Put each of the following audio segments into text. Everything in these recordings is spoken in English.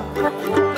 Ha, ha, ha.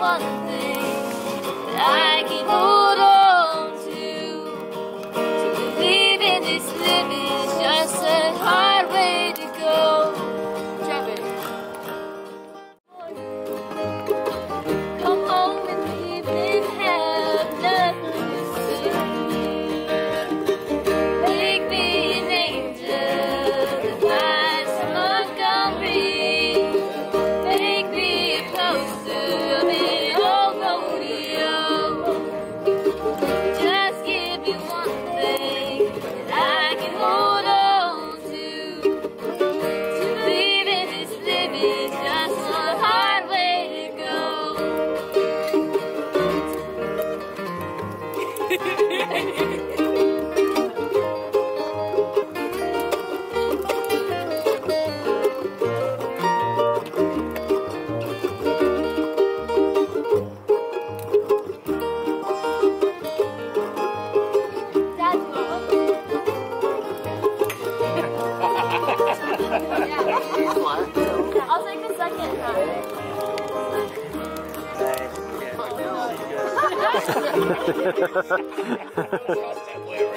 World's outcomes. A first lift. Going home.